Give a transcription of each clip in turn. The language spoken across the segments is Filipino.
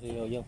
video vô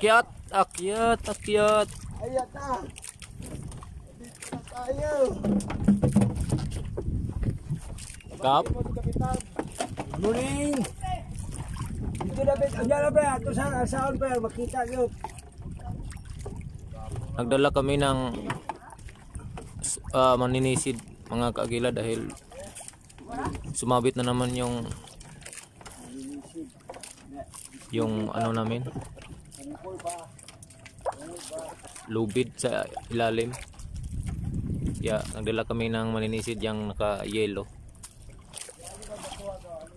Akyat, akyat, akyat. Ayan na. Tayo. Kap. Morning. Dito na bet, andyan na bet, ito sa saan bet, makita nyo. Nagdala kami ng uh, maninisid mga kaagila dahil sumabit na naman yung yung ano namin lubid sa ilalim. Yeah, nagdala kami ng maninisid yung naka yellow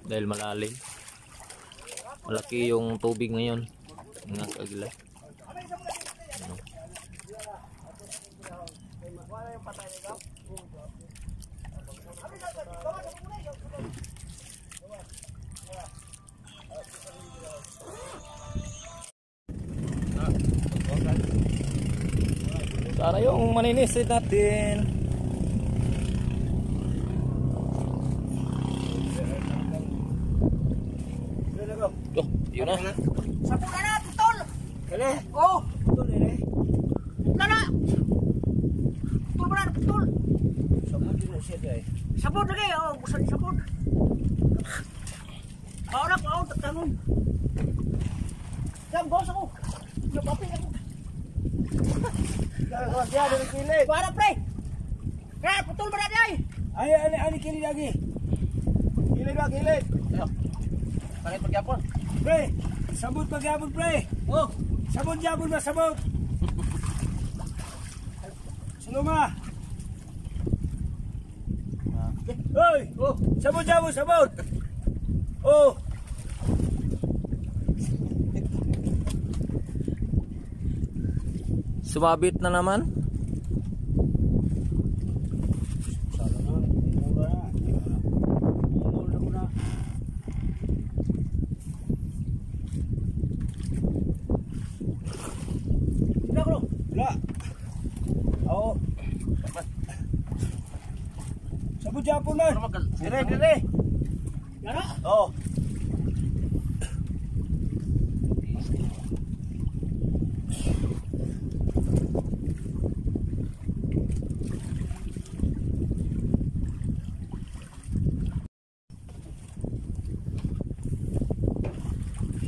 dahil malalim. Malaki yung tubig ngayon. Ng agila Sana yung maninisid natin. Ko. Oh, yun na. Sabon na na, putol! Kali. Oh! Din eh. Na na! Putol ba na, putol! Sabon din siya eh. Sabon oh, gusto ni sabon. Pao na, pao, tangon. Yan, boss ako. Napapin ako. Kaya siya din kilid. Para, pre! Kaya, putol ba na di ay? Ay, ay, ay, kilid lagi. Kilid ba, kilid. Palit magyapon. Pre, sabot pagyabon pre. Oh, Sabot yabon ba, sabot. Sunuma. Hoy, oh. sabot yabon, sabot. Oh. Sumabit na naman. Na, mura na. Dire, dire. Yara. Oo.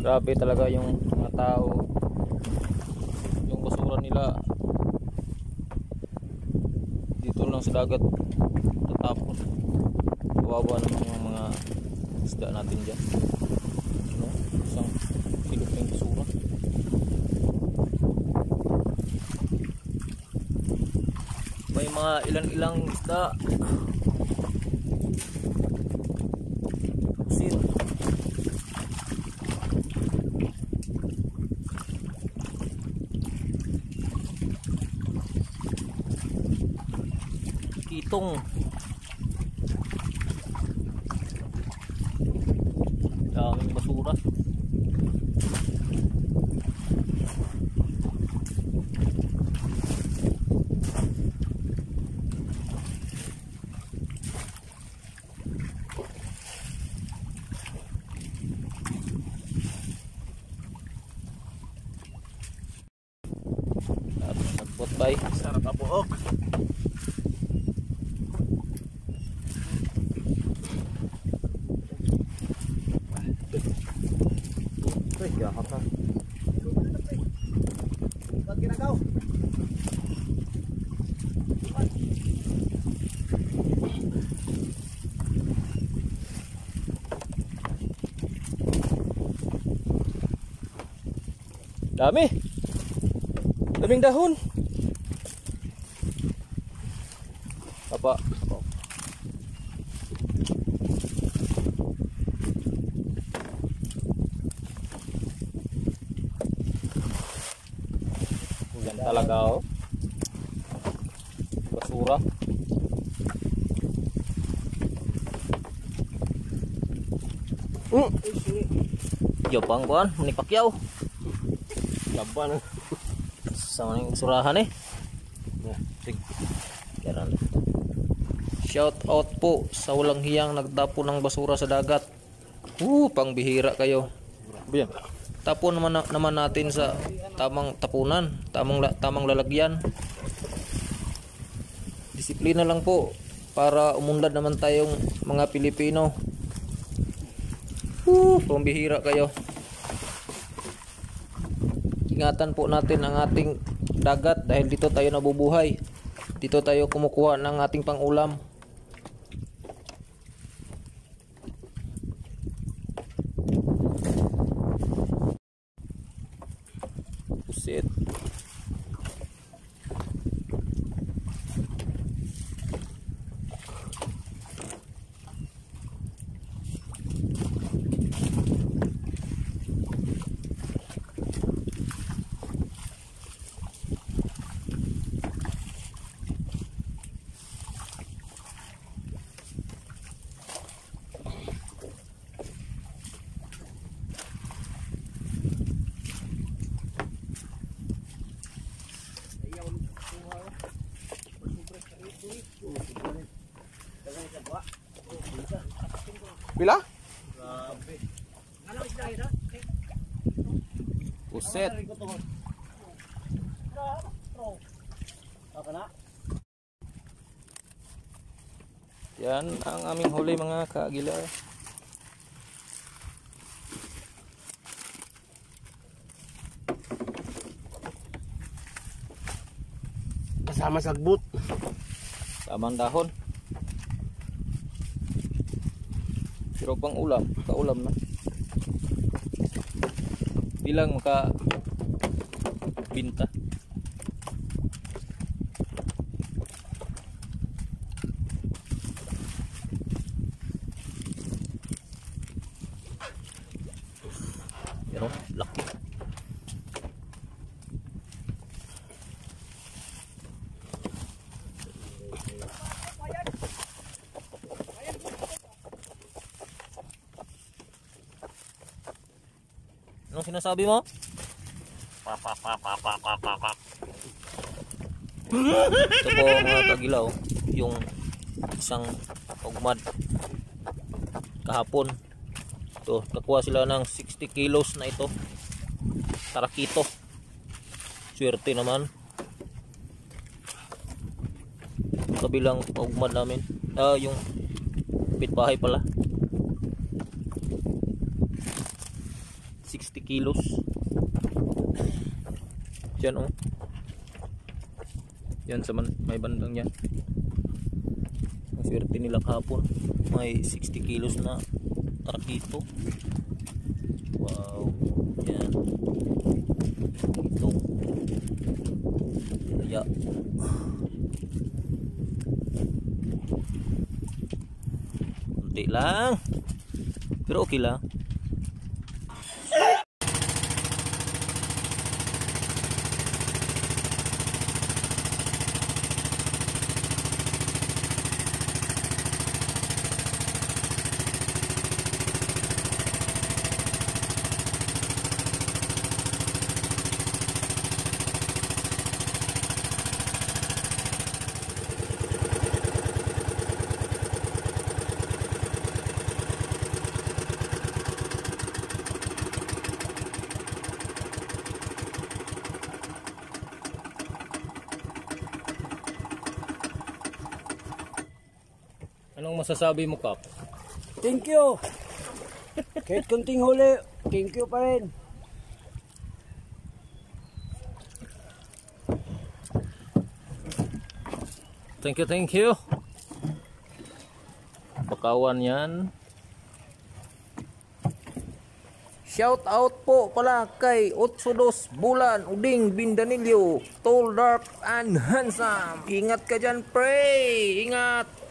Grabe talaga yung mga tao. Yung basura nila dito lang sa dagat tatapon. Kawawa naman yung mga isda natin dyan. Ano? Isang na yung basura. May mga ilan-ilang isda. tong Ya, apa? Dami. Daming dahon. Apa? Apa? Talaga oh. Basura. Mm. Jopang kuan, ni Pacquiao. Laban. sa maning surahan eh. Sig. Karan. Shout out po sa walang hiyang nagtapo ng basura sa dagat. Uh, pangbihira kayo. Biyan. Tapon naman na- naman natin sa tamang tapunan, tamang tamang lalagyan. Disiplina lang po para umunlad naman tayong mga Pilipino. Uh, pambihira kayo. ingatan po natin ang ating dagat dahil dito tayo nabubuhay. Dito tayo kumukuha ng ating pangulam. Pila? Puset. Yan ang aming huli mga kaagilar. Kasama sa boot. Tamang dahon. Pero pang ulam, kaulam na. Bilang maka binta. Pero laki. Sinasabi mo? Ito po mga kagilaw, yung isang ugmad kahapon. Ito, nakuha sila ng 60 kilos na ito. Tarakito. Swerte naman. Kabilang ugmad namin. Ah, yung pitbahay pala. 60 kilos. Diyan oh. Yan sa man, may bandang yan. Ang swerte nila kahapon. May 60 kilos na tarakito. Wow. Yan. Ito. Kaya. Kunti lang. Pero okay lang. Masasabi mo, Kap? Thank you. Kahit kunting huli, thank you pa rin. Thank you, thank you. Bakawan yan. Shout out po pala kay Otsodos Bulan, Uding, Bindanilyo, Tall, Dark, and Handsome. Ingat ka dyan, pre! Ingat!